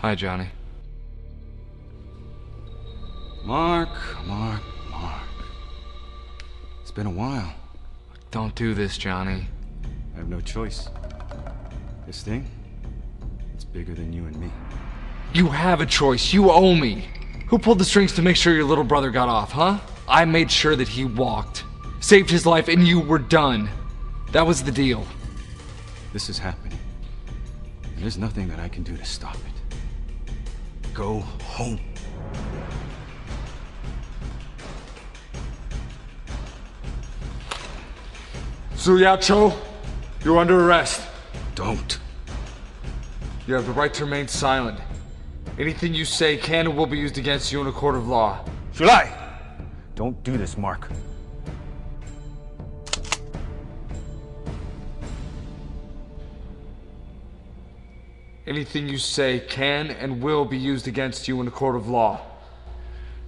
Hi, Johnny. Mark, Mark, Mark. It's been a while. Don't do this, Johnny. I have no choice. This thing, it's bigger than you and me. You have a choice. You owe me. Who pulled the strings to make sure your little brother got off, huh? I made sure that he walked, saved his life, and you were done. That was the deal. This is happening. And there's nothing that I can do to stop it. Go home. Suyacho, you're under arrest. Don't. You have the right to remain silent. Anything you say can and will be used against you in a court of law. July! Don't do this, Mark. Anything you say can and will be used against you in a court of law.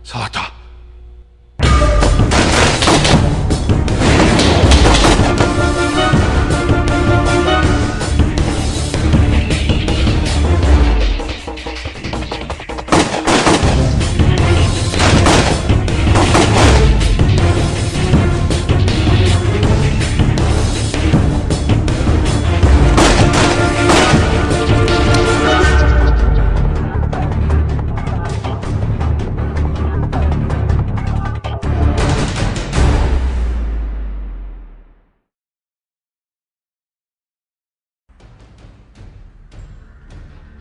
Sata!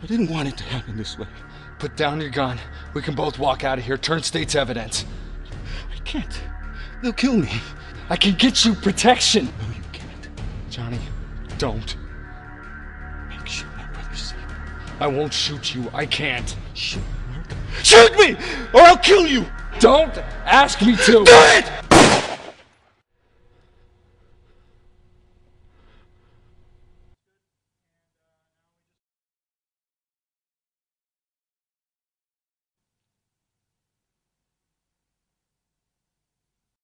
I didn't want it to happen this way. Put down your gun. We can both walk out of here. Turn state's evidence. I can't. They'll kill me. I can get you protection. No, you can't. Johnny, don't. Make sure my brother's safe. I won't shoot you. I can't. Shoot, Mark. Shoot me, or I'll kill you. Don't ask me to. Do it!